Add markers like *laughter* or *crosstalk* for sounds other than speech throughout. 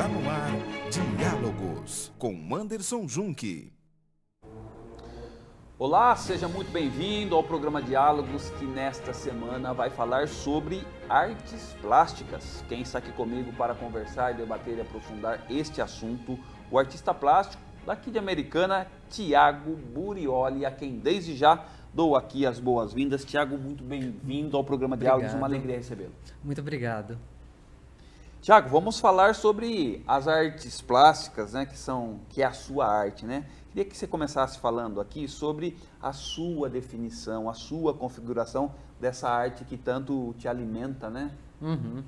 Está no ar Diálogos com Anderson Junque. Olá, seja muito bem-vindo ao programa Diálogos que nesta semana vai falar sobre artes plásticas. Quem está aqui comigo para conversar, debater e aprofundar este assunto, o artista plástico daqui de Americana, Tiago Burioli, a quem desde já dou aqui as boas-vindas. Tiago, muito bem-vindo ao programa Diálogos, uma alegria recebê-lo. Muito obrigado. Tiago, vamos falar sobre as artes plásticas, né, que são que é a sua arte, né? Queria que você começasse falando aqui sobre a sua definição, a sua configuração dessa arte que tanto te alimenta, né? Uhum.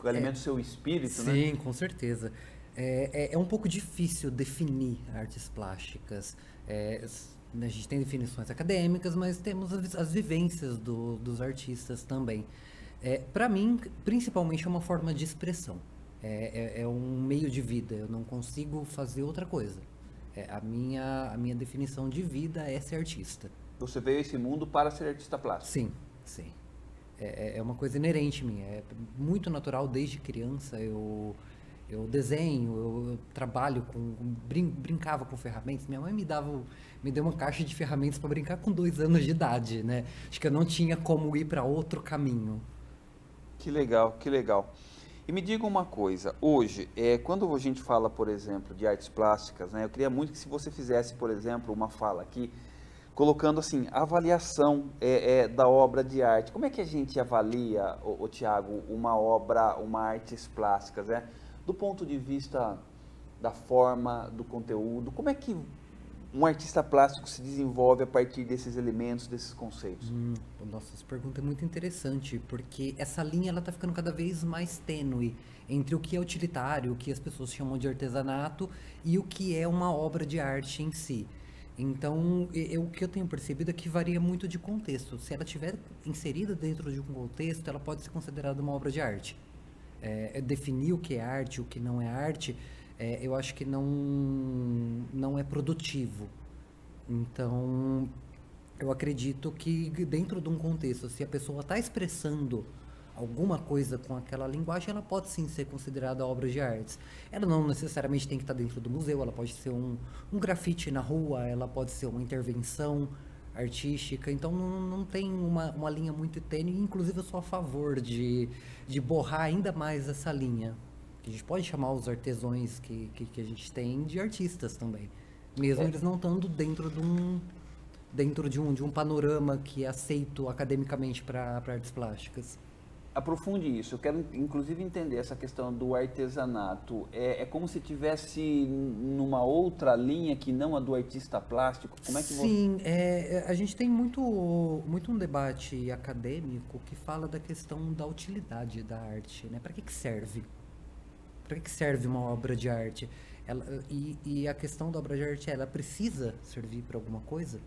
Que alimenta é, o seu espírito, sim, né? Sim, com certeza. É, é, é, um pouco difícil definir artes plásticas. É, a gente tem definições acadêmicas, mas temos as, as vivências do, dos artistas também. É, Para mim, principalmente é uma forma de expressão. É, é, é, um meio de vida. Eu não consigo fazer outra coisa. É, a, minha, a minha definição de vida é ser artista. Você veio a esse mundo para ser artista plástico? Sim, sim. É, é, é uma coisa inerente minha. É muito natural desde criança. Eu, eu desenho, eu, eu trabalho com. Brin, brincava com ferramentas. Minha mãe me dava. Me deu uma caixa de ferramentas para brincar com dois anos de idade, né? Acho que eu não tinha como ir para outro caminho. Que legal, que legal. E me diga uma coisa, hoje, é, quando a gente fala, por exemplo, de artes plásticas, né, eu queria muito que se você fizesse, por exemplo, uma fala aqui, colocando assim, avaliação é, é, da obra de arte. Como é que a gente avalia, o, o Tiago, uma obra, uma artes plásticas, né? Do ponto de vista da forma, do conteúdo, como é que um artista plástico se desenvolve a partir desses elementos, desses conceitos? Hum, nossa, essa pergunta é muito interessante, porque essa linha ela está ficando cada vez mais tênue entre o que é utilitário, o que as pessoas chamam de artesanato, e o que é uma obra de arte em si. Então, eu, o que eu tenho percebido é que varia muito de contexto. Se ela estiver inserida dentro de um contexto, ela pode ser considerada uma obra de arte. É, é definir o que é arte, o que não é arte, é, eu acho que não, não é produtivo. Então, eu acredito que dentro de um contexto, se a pessoa está expressando alguma coisa com aquela linguagem, ela pode sim ser considerada obra de artes. Ela não necessariamente tem que estar tá dentro do museu, ela pode ser um, um grafite na rua, ela pode ser uma intervenção artística, então não, não tem uma, uma linha muito tênue, inclusive eu sou a favor de, de borrar ainda mais essa linha a gente pode chamar os artesões que, que, que a gente tem de artistas também. Mesmo é. eles não estando dentro de um dentro de um, de um panorama que é aceito academicamente para artes plásticas. Aprofunde isso. Eu quero, inclusive, entender essa questão do artesanato. É, é como se tivesse numa outra linha que não a do artista plástico. Como é que Sim, você... é, a gente tem muito, muito um debate acadêmico que fala da questão da utilidade da arte, né? Para que, que serve? Para que serve uma obra de arte? Ela, e, e, a questão da obra de arte, ela precisa servir para alguma coisa?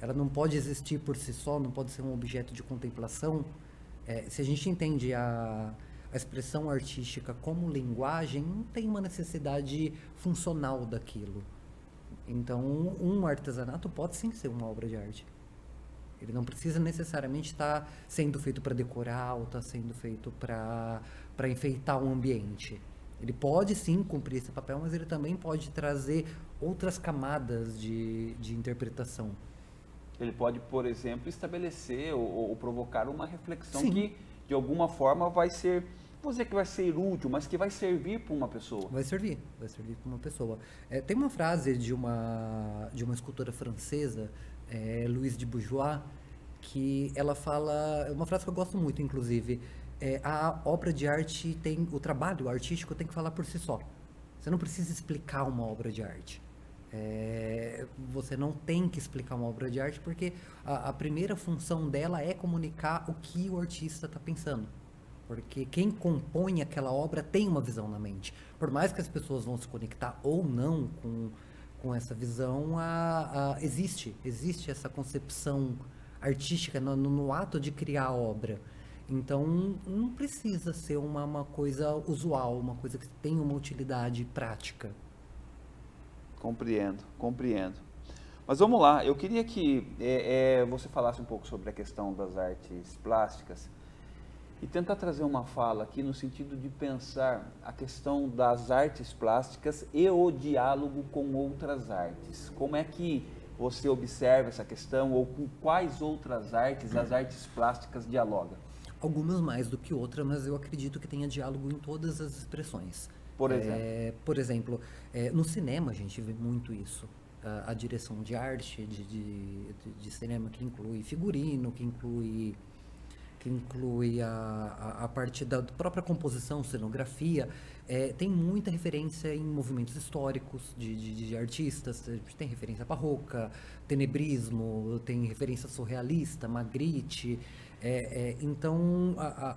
Ela não pode existir por si só, não pode ser um objeto de contemplação. É, se a gente entende a, a expressão artística como linguagem, não tem uma necessidade funcional daquilo. Então, um artesanato pode sim ser uma obra de arte. Ele não precisa necessariamente estar tá sendo feito para decorar ou estar tá sendo feito para enfeitar um ambiente. Ele pode sim cumprir esse papel, mas ele também pode trazer outras camadas de, de interpretação. Ele pode, por exemplo, estabelecer ou, ou provocar uma reflexão sim. que, de alguma forma, vai ser vou dizer que vai ser útil, mas que vai servir para uma pessoa. Vai servir, vai servir para uma pessoa. É, tem uma frase de uma de uma escultora francesa é, Louise de Bourgeois, que ela fala, é uma frase que eu gosto muito, inclusive, é, a obra de arte tem, o trabalho artístico tem que falar por si só. Você não precisa explicar uma obra de arte. É, você não tem que explicar uma obra de arte porque a, a primeira função dela é comunicar o que o artista está pensando. Porque quem compõe aquela obra tem uma visão na mente. Por mais que as pessoas vão se conectar ou não com com essa visão, a, a, existe, existe essa concepção artística no, no, ato de criar a obra. Então, não precisa ser uma, uma coisa usual, uma coisa que tenha uma utilidade prática. Compreendo, compreendo. Mas vamos lá, eu queria que é, é, você falasse um pouco sobre a questão das artes plásticas E tentar trazer uma fala aqui no sentido de pensar a questão das artes plásticas e o diálogo com outras artes. Como é que você observa essa questão ou com quais outras artes as artes plásticas dialogam? Algumas mais do que outras, mas eu acredito que tenha diálogo em todas as expressões. Por exemplo? É, por exemplo, é, no cinema a gente vê muito isso. A, a direção de arte, de, de, de, cinema que inclui figurino, que inclui que inclui a, a, a parte da própria composição, cenografia, é, tem muita referência em movimentos históricos de, de, de, artistas, tem referência barroca, tenebrismo, tem referência surrealista, Magritte, é, é, então a, a,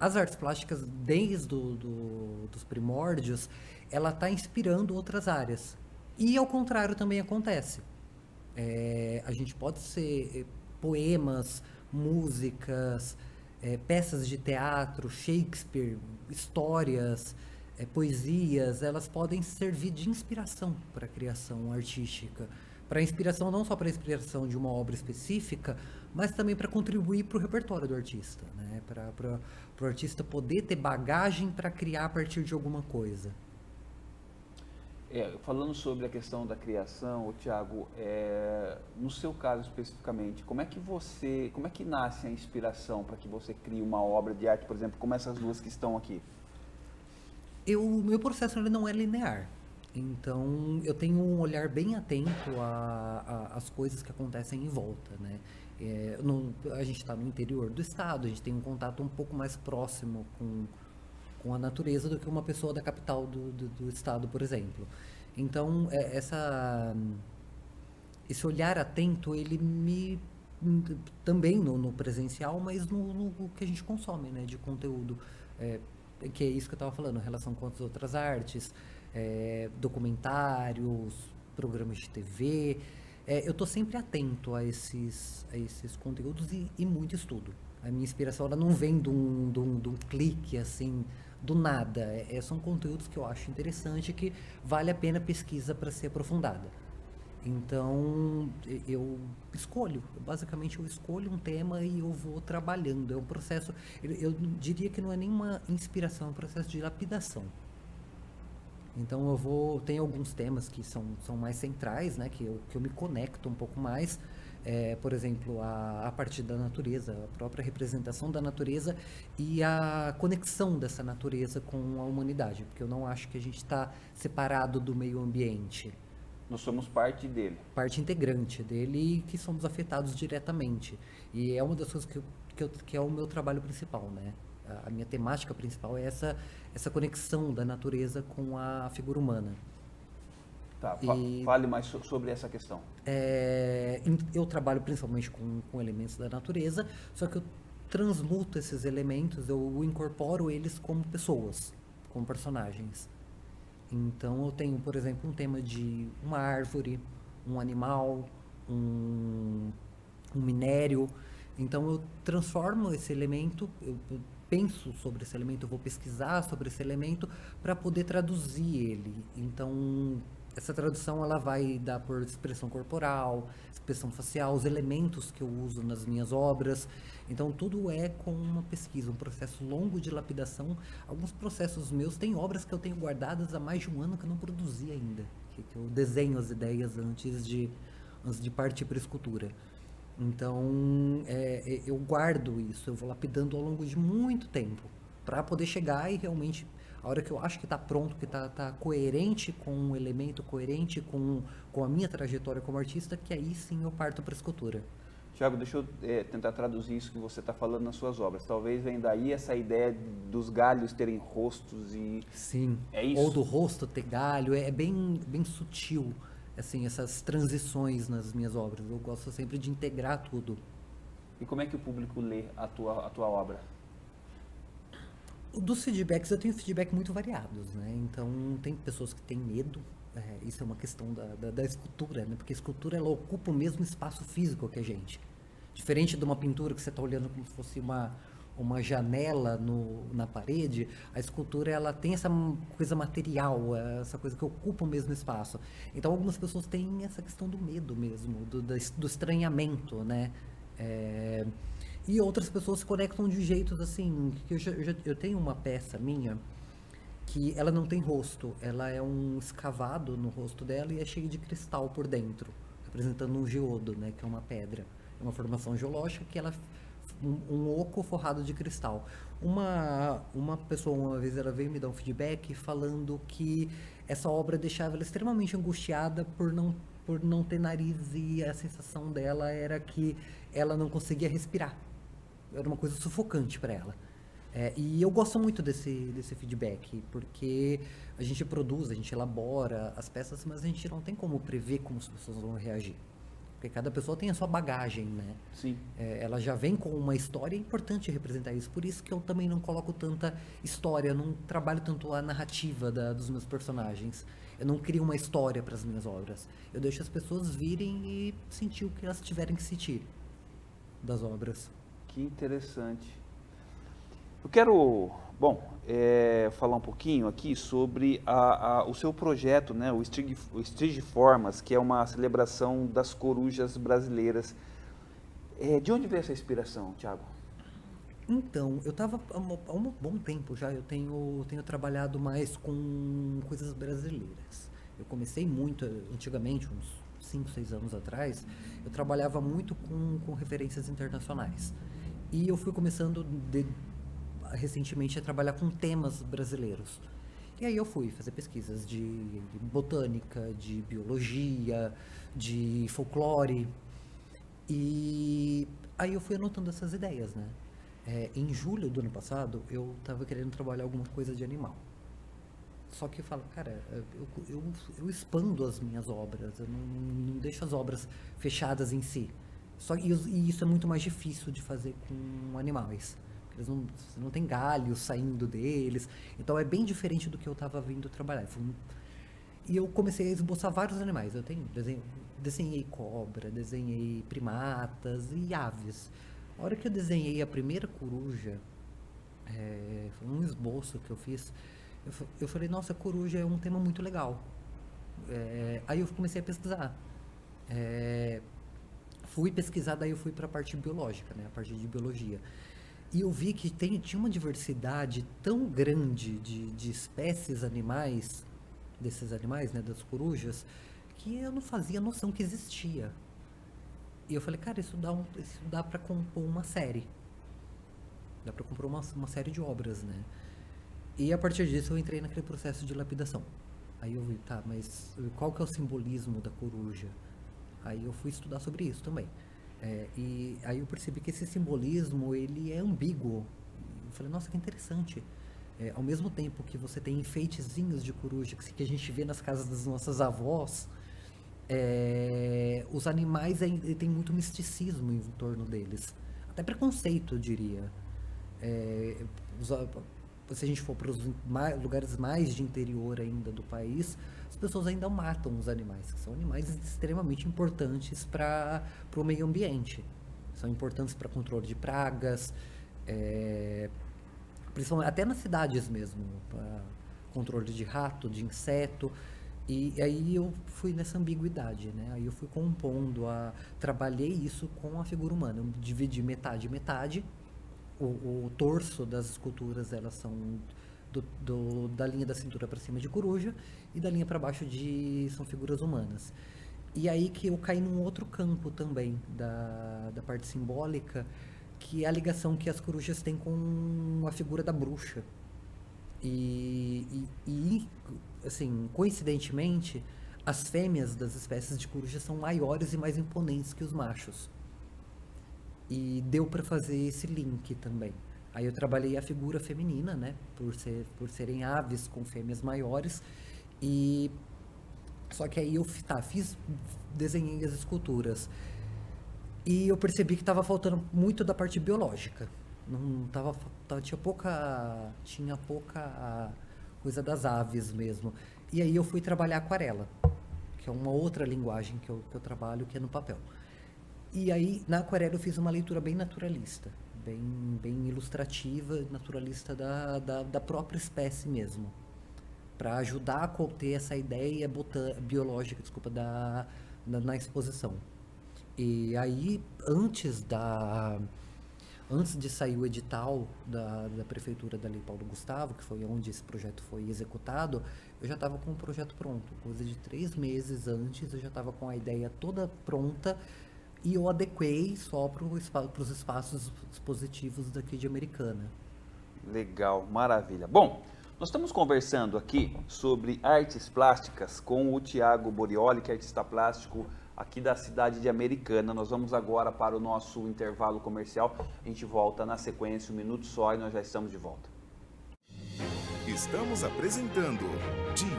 as artes plásticas desde do, do, dos primórdios, ela está inspirando outras áreas. E ao contrário também acontece. É, a gente pode ser é, poemas, músicas, é, peças de teatro, Shakespeare, histórias, é, poesias, elas podem servir de inspiração para a criação artística. Para inspiração, não só para a inspiração de uma obra específica, mas também para contribuir para o repertório do artista, né? para o artista poder ter bagagem para criar a partir de alguma coisa. É, falando sobre a questão da criação, Tiago, é, no seu caso especificamente, como é que você, como é que nasce a inspiração para que você crie uma obra de arte, por exemplo, como essas duas que estão aqui? Eu, meu processo ele não é linear, então eu tenho um olhar bem atento às coisas que acontecem em volta, né? É, no, a gente está no interior do estado, a gente tem um contato um pouco mais próximo com com a natureza do que uma pessoa da capital do, do, do estado, por exemplo. Então, é, essa, esse olhar atento, ele me também no, no presencial, mas no, no, que a gente consome, né, de conteúdo, é, que é isso que eu estava falando, em relação com as outras artes, é, documentários, programas de TV, é, eu estou sempre atento a esses, a esses conteúdos e, e muito estudo. A minha inspiração ela não vem de um, de um, de um clique assim do nada. É, é, são conteúdos que eu acho interessante que vale a pena pesquisa para ser aprofundada. Então eu escolho, basicamente eu escolho um tema e eu vou trabalhando. É um processo, eu, eu diria que não é nenhuma inspiração, é um processo de lapidação. Então eu vou, tem alguns temas que são, são mais centrais, né, que eu, que eu me conecto um pouco mais é, por exemplo, a, a partir da natureza, a própria representação da natureza e a conexão dessa natureza com a humanidade, porque eu não acho que a gente está separado do meio ambiente. Nós somos parte dele. Parte integrante dele e que somos afetados diretamente. E é uma das coisas que, eu, que, eu, que é o meu trabalho principal, né? A, minha temática principal é essa, essa conexão da natureza com a figura humana. Tá, e, fale mais sobre essa questão. É, eu trabalho principalmente com, com elementos da natureza, só que eu transmuto esses elementos, eu incorporo eles como pessoas, como personagens. Então eu tenho, por exemplo, um tema de uma árvore, um animal, um, um minério. Então eu transformo esse elemento, eu, eu penso sobre esse elemento, eu vou pesquisar sobre esse elemento para poder traduzir ele. Então essa tradução ela vai dar por expressão corporal, expressão facial, os elementos que eu uso nas minhas obras. Então tudo é com uma pesquisa, um processo longo de lapidação. Alguns processos meus têm obras que eu tenho guardadas há mais de um ano que eu não produzi ainda, que, eu desenho as ideias antes de antes de partir para a escultura. Então é, é, eu guardo isso, eu vou lapidando ao longo de muito tempo para poder chegar e realmente a hora que eu acho que está pronto, que está tá coerente com um elemento, coerente com, com a minha trajetória como artista, que aí sim eu parto para a escultura. Tiago, deixa eu é, tentar traduzir isso que você está falando nas suas obras. Talvez venha daí essa ideia dos galhos terem rostos e... Sim, é isso? ou do rosto ter galho, é, é bem, bem sutil, assim, essas transições nas minhas obras. Eu gosto sempre de integrar tudo. E como é que o público lê a tua, a tua obra? Dos feedbacks, eu tenho feedback muito variados, né? Então, tem pessoas que têm medo, é, isso é uma questão da, da, da, escultura, né? Porque a escultura, ela ocupa o mesmo espaço físico que a gente. Diferente de uma pintura que você está olhando como se fosse uma, uma janela no, na parede, a escultura, ela tem essa coisa material, essa coisa que ocupa o mesmo espaço. Então, algumas pessoas têm essa questão do medo mesmo, do, do estranhamento, né? É, E outras pessoas se conectam de jeitos assim. Que eu, já, eu, já, eu tenho uma peça minha que ela não tem rosto, ela é um escavado no rosto dela e é cheio de cristal por dentro, representando um geodo, né, que é uma pedra, é uma formação geológica que ela um, um oco forrado de cristal. Uma uma pessoa uma vez ela veio me dar um feedback falando que essa obra deixava ela extremamente angustiada por não por não ter nariz e a sensação dela era que ela não conseguia respirar. Era uma coisa sufocante para ela. É, e eu gosto muito desse, desse feedback, porque a gente produz, a gente elabora as peças, mas a gente não tem como prever como as pessoas vão reagir. Porque cada pessoa tem a sua bagagem, né? Sim. É, ela já vem com uma história, é importante representar isso. Por isso que eu também não coloco tanta história, não trabalho tanto a narrativa da, dos meus personagens. Eu não crio uma história para as minhas obras. Eu deixo as pessoas virem e sentir o que elas tiverem que sentir das obras. Que interessante. Eu quero, bom, é, falar um pouquinho aqui sobre a, a, o seu projeto, né, o Strig, o Formas, que é uma celebração das corujas brasileiras. É, de onde veio essa inspiração, Tiago? Então, eu estava há um bom tempo já, eu tenho, tenho trabalhado mais com coisas brasileiras. Eu comecei muito, antigamente, uns 5, 6 anos atrás, eu trabalhava muito com, com referências internacionais. E eu fui começando de, recentemente a trabalhar com temas brasileiros. E aí eu fui fazer pesquisas de botânica, de biologia, de folclore. E aí eu fui anotando essas ideias, né? É, em julho do ano passado, eu estava querendo trabalhar alguma coisa de animal. Só que eu falo, cara, eu, eu, eu expando as minhas obras, eu não, não, deixo as obras fechadas em si. Só, e, e isso é muito mais difícil de fazer com animais. Eles não, não tem galho saindo deles. Então é bem diferente do que eu estava vindo trabalhar. E eu comecei a esboçar vários animais. Eu tenho desenho, desenhei cobra, desenhei primatas e aves. A hora que eu desenhei a primeira coruja, é, foi um esboço que eu fiz, eu, eu falei, nossa, coruja é um tema muito legal. É, aí eu comecei a pesquisar. É, fui pesquisar, daí eu fui para a parte biológica, né, a parte de biologia. E eu vi que tem, tinha uma diversidade tão grande de, de espécies animais, desses animais, né, das corujas, que eu não fazia noção que existia. E eu falei, cara, isso dá, um, isso dá para compor uma série. Dá para compor uma, uma série de obras, né? E a partir disso eu entrei naquele processo de lapidação. Aí eu vi, tá, mas qual que é o simbolismo da coruja? Aí eu fui estudar sobre isso também. É, e aí eu percebi que esse simbolismo ele é ambíguo. Eu falei, nossa, que interessante. É, ao mesmo tempo que você tem enfeitezinhos de coruja que, a gente vê nas casas das nossas avós, é, os animais têm muito misticismo em torno deles. Até preconceito, eu diria. É, os, se a gente for para os lugares mais de interior ainda do país, pessoas ainda matam os animais, que são animais extremamente importantes para o meio ambiente. São importantes para controle de pragas, é, principalmente até nas cidades mesmo, para controle de rato, de inseto. E aí eu fui nessa ambiguidade, né? Aí eu fui compondo, a, trabalhei isso com a figura humana. Eu dividi metade metade. O, o torso das esculturas elas são do, do, da linha da cintura para cima de coruja e da linha para baixo de são figuras humanas. E aí que eu caí num outro campo também da, da parte simbólica, que é a ligação que as corujas têm com a figura da bruxa. E, e, e assim, coincidentemente, as fêmeas das espécies de coruja são maiores e mais imponentes que os machos. E deu para fazer esse link também. Aí eu trabalhei a figura feminina, né? Por, ser, por serem aves com fêmeas maiores. E. Só que aí eu tá, fiz, desenhei as esculturas. E eu percebi que estava faltando muito da parte biológica. Não tava, tava, tinha pouca tinha pouca coisa das aves mesmo. E aí eu fui trabalhar aquarela, que é uma outra linguagem que eu, que eu trabalho, que é no papel. E aí na aquarela eu fiz uma leitura bem naturalista bem, bem ilustrativa, naturalista da, da, da própria espécie mesmo, para ajudar a conter essa ideia biológica, desculpa, da, da, na exposição. E aí, antes da antes de sair o edital da, da prefeitura da Lei Paulo Gustavo, que foi onde esse projeto foi executado, eu já estava com o projeto pronto. Coisa de três meses antes, eu já estava com a ideia toda pronta e eu adequei só para os espaços expositivos daqui de Americana. Legal, maravilha. Bom, nós estamos conversando aqui sobre artes plásticas com o Tiago Borioli, que é artista plástico aqui da cidade de Americana. Nós vamos agora para o nosso intervalo comercial. A gente volta na sequência, um minuto só, e nós já estamos de volta. Estamos apresentando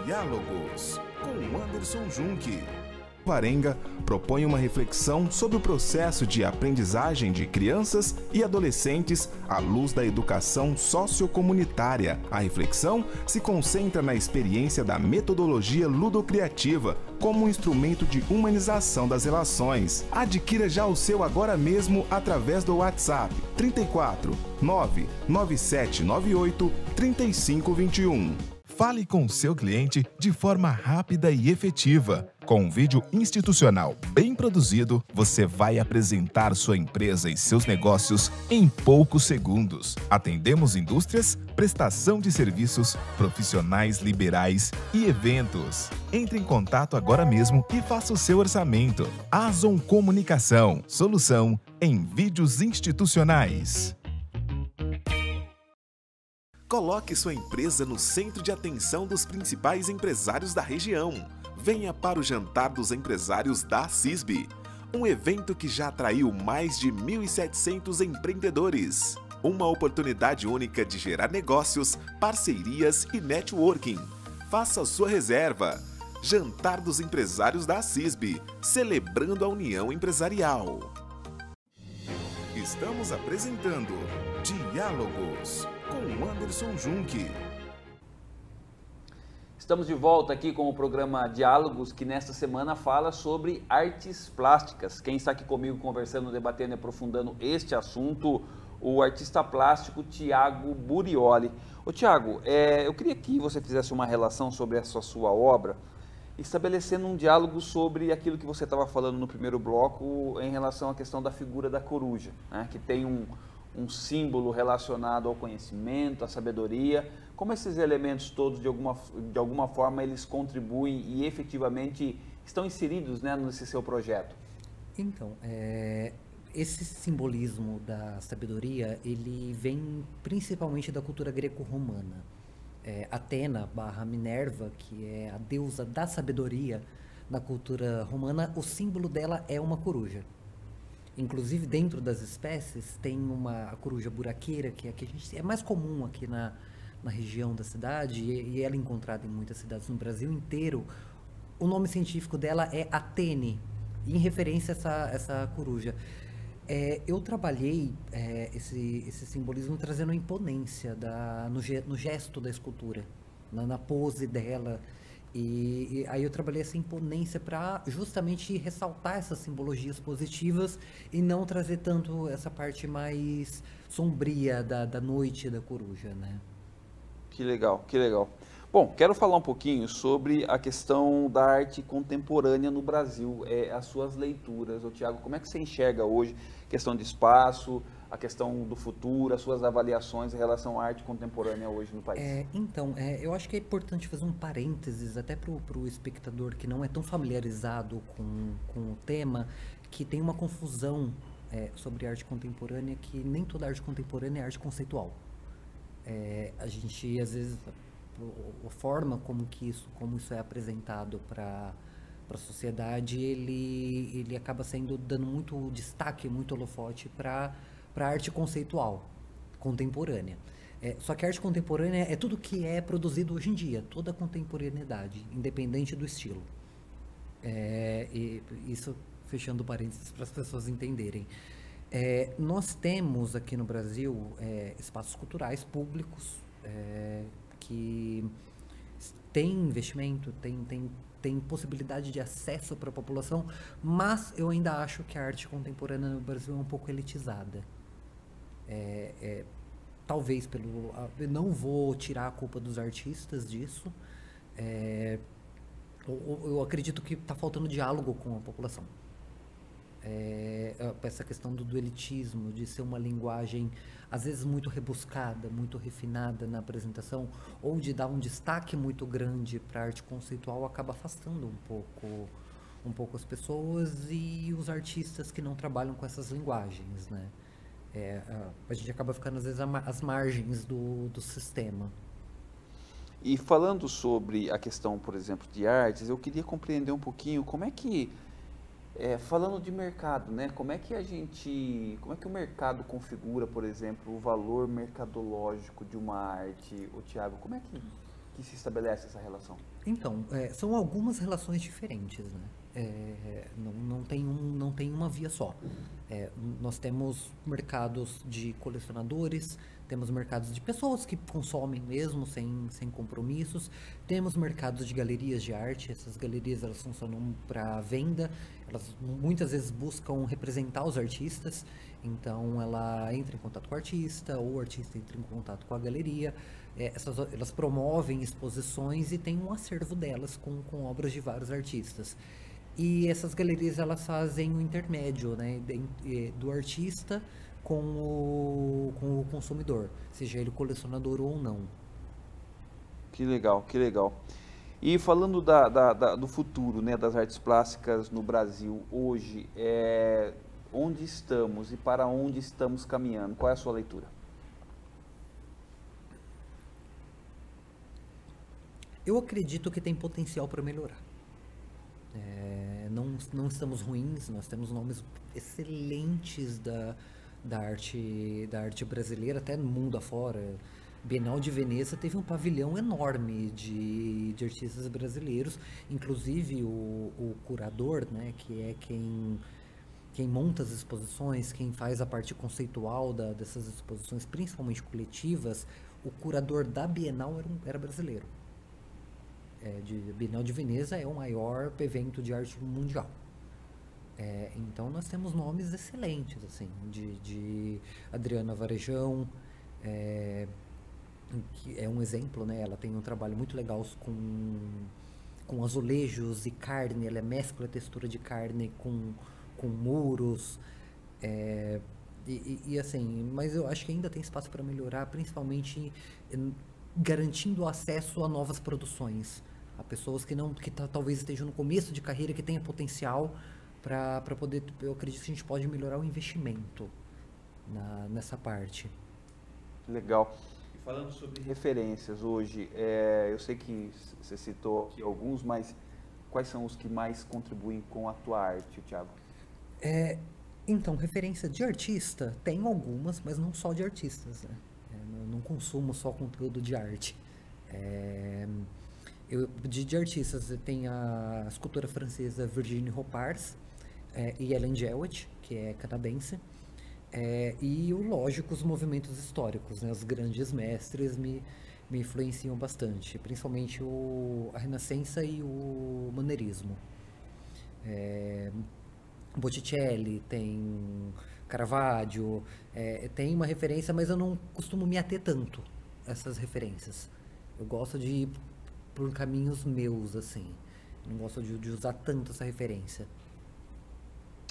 Diálogos com Anderson Junque. Varenga propõe uma reflexão sobre o processo de aprendizagem de crianças e adolescentes à luz da educação sociocomunitária. A reflexão se concentra na experiência da metodologia ludocriativa como um instrumento de humanização das relações. Adquira já o seu agora mesmo através do WhatsApp 34 99798 3521. Fale com seu cliente de forma rápida e efetiva. Com um vídeo institucional bem produzido, você vai apresentar sua empresa e seus negócios em poucos segundos. Atendemos indústrias, prestação de serviços, profissionais liberais e eventos. Entre em contato agora mesmo e faça o seu orçamento. Azon Comunicação, solução em vídeos institucionais. Coloque sua empresa no centro de atenção dos principais empresários da região. Venha para o Jantar dos Empresários da CISB, um evento que já atraiu mais de 1.700 empreendedores. Uma oportunidade única de gerar negócios, parcerias e networking. Faça sua reserva. Jantar dos Empresários da CISB, celebrando a união empresarial. Estamos apresentando Diálogos com Anderson Junque. Estamos de volta aqui com o programa Diálogos, que nesta semana fala sobre artes plásticas. Quem está aqui comigo conversando, debatendo e aprofundando este assunto, o artista plástico Tiago Burioli. Ô Tiago, é, eu queria que você fizesse uma relação sobre essa sua obra, estabelecendo um diálogo sobre aquilo que você estava falando no primeiro bloco em relação à questão da figura da coruja, né, que tem um, um símbolo relacionado ao conhecimento, à sabedoria. Como esses elementos todos, de alguma, de alguma forma, eles contribuem e efetivamente estão inseridos né, nesse seu projeto? Então, é, esse simbolismo da sabedoria, ele vem principalmente da cultura greco-romana. É, Atena barra Minerva, que é a deusa da sabedoria na cultura romana, o símbolo dela é uma coruja. Inclusive, dentro das espécies, tem uma coruja buraqueira, que é, que gente, é mais comum aqui na, na região da cidade, e, ela é encontrada em muitas cidades no Brasil inteiro. O nome científico dela é Atene, em referência a essa, essa coruja. É, eu trabalhei é, esse, esse simbolismo trazendo a imponência da, no, no gesto da escultura, na, na pose dela. E, e, aí eu trabalhei essa imponência para justamente ressaltar essas simbologias positivas e não trazer tanto essa parte mais sombria da, da noite da coruja, né? Que legal, que legal. Bom, quero falar um pouquinho sobre a questão da arte contemporânea no Brasil, é, as suas leituras. Ô, Tiago, como é que você enxerga hoje questão de espaço, a questão do futuro, as suas avaliações em relação à arte contemporânea hoje no país? É, então, é, eu acho que é importante fazer um parênteses até para o espectador que não é tão familiarizado com, com o tema, que tem uma confusão é, sobre arte contemporânea, que nem toda arte contemporânea é arte conceitual. É, a gente, às vezes, a, forma como, que isso, como isso é apresentado para para a sociedade, ele, ele acaba sendo dando muito destaque, muito holofote para para a arte conceitual contemporânea. É, só que a arte contemporânea é tudo que é produzido hoje em dia, toda a contemporaneidade, independente do estilo. É, isso fechando parênteses para as pessoas entenderem. É, nós temos aqui no Brasil é, espaços culturais públicos é, que têm investimento, tem, tem, tem possibilidade de acesso para a população, mas eu ainda acho que a arte contemporânea no Brasil é um pouco elitizada. É, é, talvez pelo. Não vou tirar a culpa dos artistas disso. É, eu, eu, acredito que está faltando diálogo com a população. É, essa questão do duelitismo, de ser uma linguagem às vezes muito rebuscada, muito refinada na apresentação, ou de dar um destaque muito grande para a arte conceitual, acaba afastando um pouco um pouco as pessoas e os artistas que não trabalham com essas linguagens, né? É, a, a, gente acaba ficando às vezes às margens do, do sistema. E falando sobre a questão, por exemplo, de artes, eu queria compreender um pouquinho como é que é, falando de mercado, né? Como é que a gente, como é que o mercado configura, por exemplo, o valor mercadológico de uma arte? O Tiago, como é que, que, se estabelece essa relação? Então, é, são algumas relações diferentes, né? É, não, não, tem um, não tem uma via só. É, nós temos mercados de colecionadores, temos mercados de pessoas que consomem mesmo, sem, sem compromissos, temos mercados de galerias de arte, essas galerias elas funcionam para venda, elas muitas vezes buscam representar os artistas, então ela entra em contato com o artista, ou o artista entra em contato com a galeria, é, essas, elas promovem exposições e tem um acervo delas com, com obras de vários artistas. E essas galerias elas fazem o intermédio né, do artista com o, com o consumidor, seja ele colecionador ou não. Que legal, que legal. E falando da, da, da, do futuro né, das artes plásticas no Brasil hoje, é, onde estamos e para onde estamos caminhando? Qual é a sua leitura? Eu acredito que tem potencial para melhorar. É, não, não estamos ruins, nós temos nomes excelentes da, da, arte, da arte brasileira, até no mundo afora. Bienal de Veneza teve um pavilhão enorme de, de artistas brasileiros, inclusive o, o curador, né, que é quem, quem monta as exposições, quem faz a parte conceitual da, dessas exposições, principalmente coletivas, o curador da Bienal era, um, era brasileiro. É, de, Bienal de Veneza é o maior evento de arte mundial. É, então nós temos nomes excelentes, assim, de, de Adriana Varejão, é, que é um exemplo, né? Ela tem um trabalho muito legal com, com azulejos e carne, ela mescla a textura de carne com, com muros. É, e, e, assim, mas eu acho que ainda tem espaço para melhorar, principalmente garantindo acesso a novas produções, a pessoas que não que talvez estejam no começo de carreira, que tenha potencial para poder, eu acredito que a gente pode melhorar o investimento na, nessa parte. Legal. E falando sobre referências hoje, é, eu sei que você citou aqui alguns, mas quais são os que mais contribuem com a tua arte, Thiago? É, então, referência de artista, tem algumas, mas não só de artistas. Né? É, não consumo só conteúdo de arte. É, eu, de, de artistas, tem a escultora francesa Virginie Ropars, é, e Ellen Jewett, que é canadense, é, e lógico os movimentos históricos, né, os grandes mestres me, me influenciam bastante, principalmente o, a Renascença e o maneirismo. É, Botticelli, tem Caravaggio, é, tem uma referência, mas eu não costumo me ater tanto a essas referências. Eu gosto de por caminhos meus, assim. não gosto de, de usar tanto essa referência.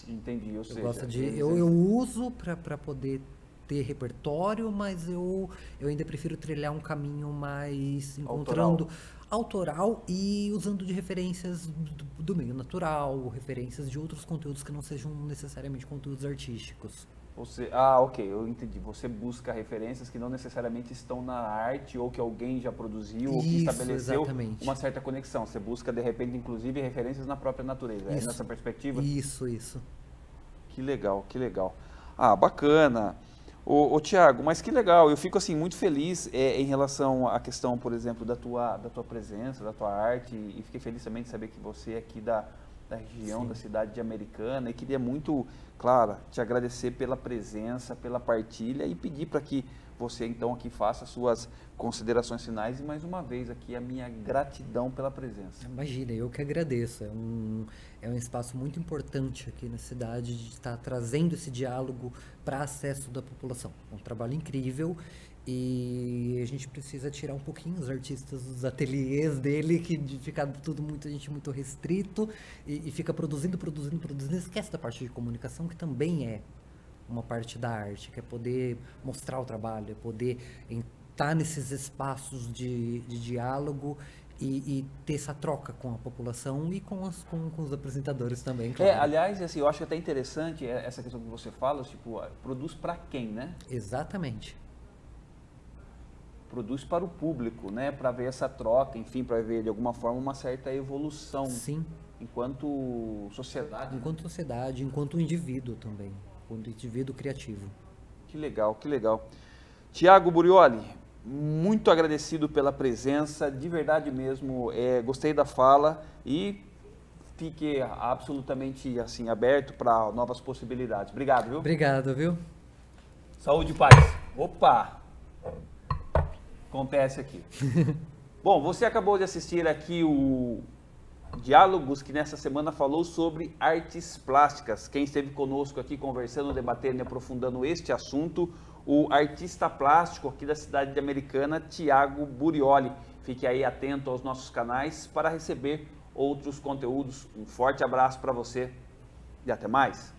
Entendi, eu sei. Gosto de, eu, eu uso para poder ter repertório, mas eu, eu ainda prefiro trilhar um caminho mais encontrando autoral, autoral e usando de referências do, do, meio natural, referências de outros conteúdos que não sejam necessariamente conteúdos artísticos. Você, ah, ok, eu entendi. Você busca referências que não necessariamente estão na arte ou que alguém já produziu Isso, ou que estabeleceu exatamente. uma certa conexão. Você busca, de repente, inclusive, referências na própria natureza. Isso, é nessa perspectiva? Isso, isso. Que legal, que legal. Ah, bacana. Ô, ô Tiago, mas que legal, eu fico assim muito feliz é, em relação à questão, por exemplo, da tua, da tua presença, da tua arte, e fiquei feliz também de saber que você é aqui da, da região, Sim. da cidade de Americana, e queria muito, claro, te agradecer pela presença, pela partilha e pedir para que você então aqui faça suas considerações finais e mais uma vez aqui a minha gratidão pela presença. Imagina, eu que agradeço. É um, é um espaço muito importante aqui na cidade de estar trazendo esse diálogo para acesso da população. É um trabalho incrível E a gente precisa tirar um pouquinho os artistas dos ateliês dele, que fica tudo muito, a gente muito restrito, e, e fica produzindo, produzindo, produzindo, esquece da parte de comunicação, que também é uma parte da arte, que é poder mostrar o trabalho, é poder estar nesses espaços de, de diálogo e, e, ter essa troca com a população e com, as, com, com os apresentadores também. Claro. É, aliás, assim, eu acho até interessante essa questão que você fala, tipo, produz para quem, né? Exatamente produz para o público, né? Para ver essa troca, enfim, para ver de alguma forma uma certa evolução. Sim. Enquanto sociedade. Né? Enquanto sociedade, enquanto indivíduo também, enquanto indivíduo criativo. Que legal, que legal. Tiago Burioli, muito agradecido pela presença, de verdade mesmo, é, gostei da fala e fique absolutamente assim aberto para novas possibilidades. Obrigado, viu? Obrigado, viu? Saúde e paz. Opa! acontece aqui. *laughs* Bom, você acabou de assistir aqui o Diálogos, que nessa semana falou sobre artes plásticas. Quem esteve conosco aqui conversando, debatendo e aprofundando este assunto, o artista plástico aqui da cidade de Americana, Tiago Burioli. Fique aí atento aos nossos canais para receber outros conteúdos. Um forte abraço para você e até mais.